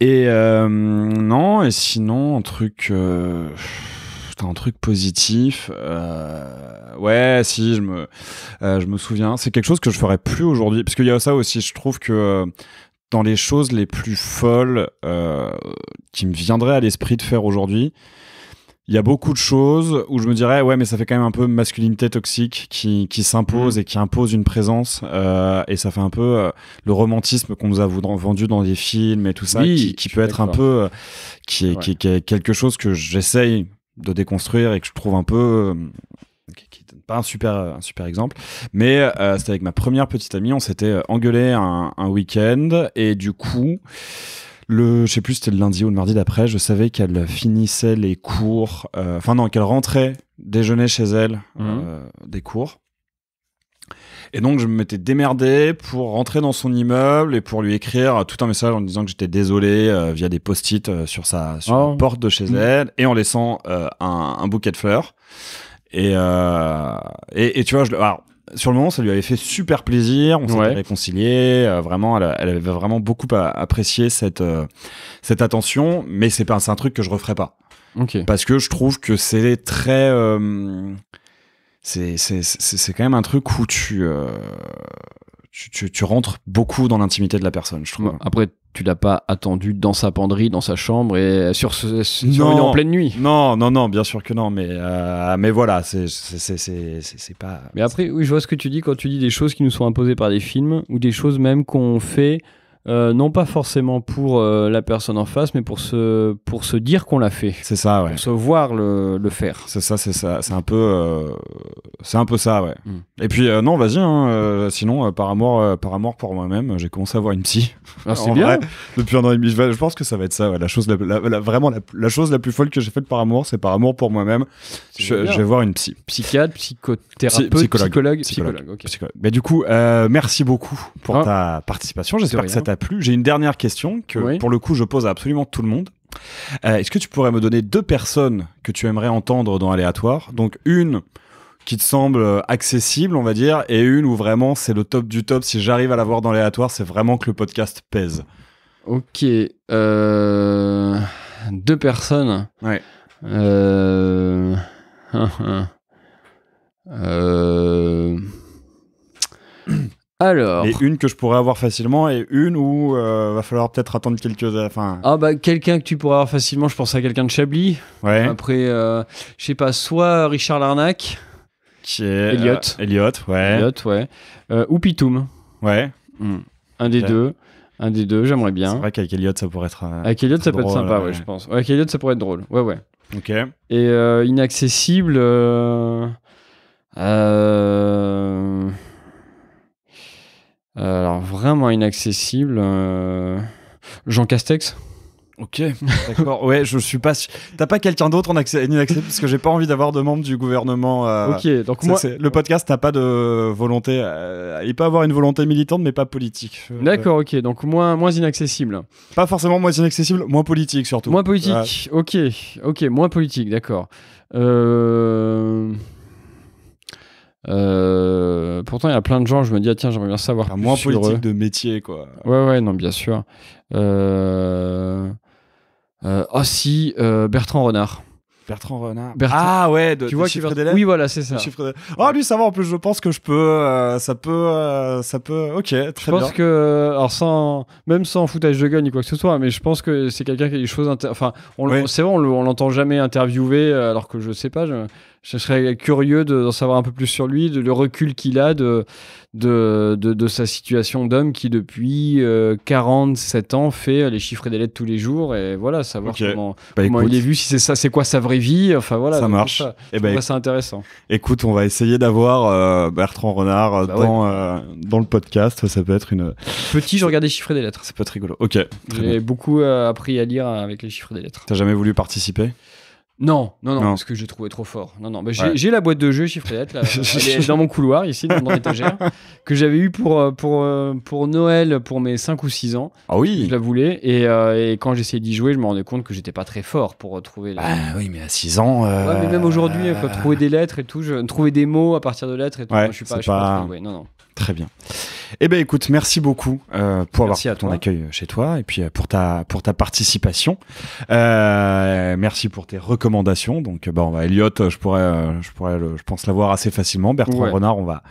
Et euh, non, et sinon, un truc. euh, un truc positif. euh, ouais, si, je me, euh, je me souviens. C'est quelque chose que je ferais plus aujourd'hui. Parce qu'il y a ça aussi, je trouve que. euh, dans les choses les plus folles euh, qui me viendraient à l'esprit de faire aujourd'hui, il y a beaucoup de choses où je me dirais ouais mais ça fait quand même un peu masculinité toxique qui, qui s'impose et qui impose une présence euh, et ça fait un peu euh, le romantisme qu'on nous a vendu dans des films et tout ça Oui, qui, peut être un peu euh, qui est, Ouais. qui, est- qui est quelque chose que j'essaye de déconstruire et que je trouve un peu euh, qui, qui est pas un super un super exemple. Mais euh, c'était avec ma première petite amie on s'était engueulé un, un week-end et du coup le, je sais plus, c'était le lundi ou le mardi d'après, je savais qu'elle finissait les cours, euh, enfin non, qu'elle rentrait déjeuner chez elle euh, des cours. Et donc je m'étais démerdé pour rentrer dans son immeuble et pour lui écrire tout un message en disant que j'étais désolé euh, via des post-it sur sa sur Oh. la porte de chez Mm. elle et en laissant un, un bouquet de fleurs. Et, et, et tu vois, je, le- alors, sur le moment, ça lui avait fait super plaisir. On s'était Ouais. réconciliés. euh, vraiment, elle, avait vraiment beaucoup apprécié cette, euh, cette attention. Mais c'est pas, un truc que je referais pas parce que je trouve que c'est très euh, c'est quand même un truc où tu euh, tu, tu, tu rentres beaucoup dans l'intimité de la personne je trouve après, tu l'as pas attendu dans sa penderie, dans sa chambre et sur, ce, sur Non. une en pleine nuit. non non non bien sûr que non mais euh, mais voilà c'est c'est c'est c'est c'est- c'est pas Mais après, oui, je vois ce que tu dis quand tu dis des choses qui nous sont imposées par des films ou des choses même qu'on fait, euh, non pas forcément pour euh, la personne en face, mais pour se, pour se dire qu'on l'a fait, c'est ça ouais pour se voir le, le faire. c'est ça c'est ça c'est un peu euh, c'est un peu ça ouais Mm. et puis non vas-y hein, sinon par amour par amour pour moi-même j'ai commencé à voir une psy Ah, c'est En bien. vrai, depuis un an et demi. Je, pense que ça va être ça. ouais, la chose, la, la- la- vraiment, la, chose la plus folle que j'ai faite par amour, c'est par amour pour moi-même. Je, vais voir une psy. Psychiatre, psychothérapeute, Psy- psychologue. psychologue, Psychologue. psychologue, ok. Psychologue. Mais du coup, merci beaucoup pour Ah. ta participation. J'espère que ça t'a plu. J'ai une dernière question que, Oui. pour le coup, je pose à absolument tout le monde. Euh, Est-ce que tu pourrais me donner deux personnes que tu aimerais entendre dans Aléatoire? Donc, une qui te semble euh, accessible, on va dire, et une où vraiment c'est le top du top. Si j'arrive à l'avoir dans l'aléatoire, c'est vraiment que le podcast pèse. Ok. euh, Deux personnes. Ouais. Euh, Alors. Et une que je pourrais avoir facilement, et une où euh, va falloir peut-être attendre quelques. Enfin, Ah bah quelqu'un que tu pourrais avoir facilement, je pense à quelqu'un de Chablis. ouais. Après, euh, je sais pas, soit Richard Larnac, Qui est. Elliot. euh, Elliot, ouais. Elliot, ouais, euh, ou Pitoum. Ouais. Hmm. Un des deux. Un des deux, j'aimerais C'est bien. vrai qu'avec Elliot, ça pourrait être. euh, Avec Elliot, ça peut être drôle, sympa, ouais, ouais. je pense. Ouais, avec Elliot, ça pourrait être drôle. Ouais, ouais. Ok. Et inaccessible. euh, alors, vraiment inaccessible. euh, Jean Castex Ok, d'accord. ouais, je suis pas. T'as pas quelqu'un d'autre en accès, inaccessible? Parce que j'ai pas envie d'avoir de membres du gouvernement. euh, Ok, donc moi. Le podcast n'a pas de volonté. euh, il peut avoir une volonté militante, mais pas politique. Euh, D'accord, ok, donc moins, moins inaccessible. Pas forcément moins inaccessible, moins politique surtout. Moins politique, ok, ok, moins politique, d'accord. Euh... euh, Pourtant, il y a plein de gens, je me dis, ah, tiens, j'aimerais bien savoir Enfin, plus moins sur politique eux. de métier, quoi. Ouais, ouais, non, bien sûr. Euh... euh, oh si, euh, Bertrand Renard. Bertrand Renard. Bertrand- Ah ouais, de, tu vois des lettres. Oui, voilà, c'est ça. De Oh lui ça va en plus je pense que je peux euh, ça peut euh, ça peut ok très Je pense bien que, alors sans, même sans foutage de gueule ni quoi que ce soit, mais je pense que c'est quelqu'un qui a des choses. intér- Enfin, on, Ouais. c'est vrai, on, le- on l'entend jamais interviewer, alors que je sais pas. Je, je serais curieux de- d'en savoir un peu plus sur lui, de le recul qu'il a de, de, de, de sa situation d'homme qui depuis euh, 47 ans fait les chiffres et des lettres tous les jours et voilà savoir comment, Bah, comment écoute, il est vu, si c'est ça, c'est quoi sa vraie vie. Enfin voilà. Ça marche. Ça, eh je ben, intéressant. écoute on va essayer d'avoir euh, Bertrand Renard euh, Bah dans euh, dans le podcast ça peut être une Petit, je regardais les chiffres et des lettres. ça peut être rigolo ok J'ai beaucoup euh, appris à lire avec les chiffres et des lettres. t'as jamais voulu participer? Non, non, non, Non. parce que j'ai trouvé trop fort. Non, non, bah, j'ai Ouais. j'ai la boîte de jeu chiffres et lettres là, elle est dans mon couloir ici, dans, dans l'étagère, que j'avais eu pour, euh, pour, euh, pour Noël pour mes 5 ou 6 ans. ah Je oui la voulais et, euh, et quand j'essayais d'y jouer, je me rendais compte que j'étais pas très fort pour retrouver. les- ah oui mais à 6 ans euh, Ouais, mais même aujourd'hui, quand trouver des lettres et tout, je, trouver des mots à partir de lettres et tout, Ouais, moi, je suis pas, je suis pas pas- très doué. Non, non. Très bien. Eh ben écoute, merci beaucoup euh, pour Merci avoir à ton toi. accueil chez toi et puis euh, pour ta pour ta participation. Euh, merci pour tes recommandations. Donc bah on va Elliot, je pourrais euh, je pourrais je pense l'avoir assez facilement. Bertrand Ouais. Renard, on va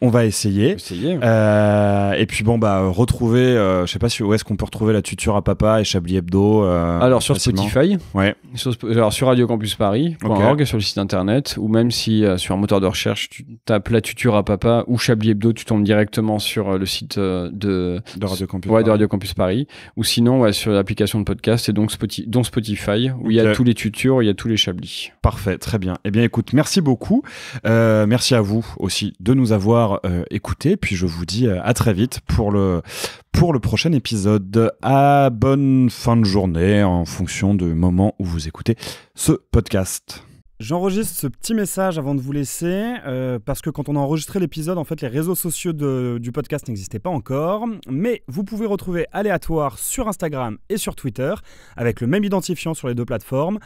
on va essayer. Essayez. Euh, et puis bon bah retrouver, euh, je sais pas si où est-ce qu'on peut retrouver la tuture à papa et Chablis Hebdo. euh, Alors sur facilement. Spotify, Ouais. sur, alors sur radiocampusparis.org sur le site internet ou même si euh, sur un moteur de recherche tu tapes la tuture à papa ou Chablis Hebdo tu tombes directement sur euh, le site euh, de, De Radio Campus. ouais, de Paris. Radio Campus Paris ou sinon ouais, sur l'application de podcast et donc Spotify, dont Spotify où il y a tous les tutures il y a tous les Chablis Parfait, très bien. Eh bien, écoute, merci beaucoup. Euh, merci à vous aussi de nous avoir euh, écoutés. Puis je vous dis à très vite pour le pour le prochain épisode. À bonne fin de journée en fonction du moment où vous écoutez ce podcast. J'enregistre ce petit message avant de vous laisser euh, parce que quand on a enregistré l'épisode, en fait, les réseaux sociaux du podcast n'existaient pas encore. Mais vous pouvez retrouver Aléatoire sur Instagram et sur Twitter avec le même identifiant sur les deux plateformes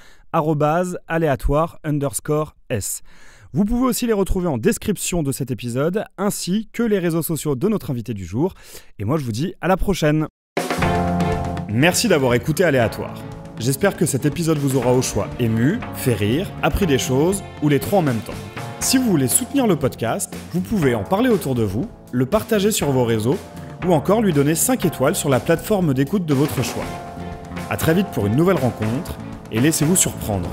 aléatoire underscore s. Vous pouvez aussi les retrouver en description de cet épisode ainsi que les réseaux sociaux de notre invité du jour. Et moi, je vous dis à la prochaine. Merci d'avoir écouté Aléatoire. J'espère que cet épisode vous aura au choix ému, fait rire, appris des choses ou les trois en même temps. Si vous voulez soutenir le podcast, vous pouvez en parler autour de vous, le partager sur vos réseaux ou encore lui donner 5 étoiles sur la plateforme d'écoute de votre choix. A très vite pour une nouvelle rencontre et laissez-vous surprendre.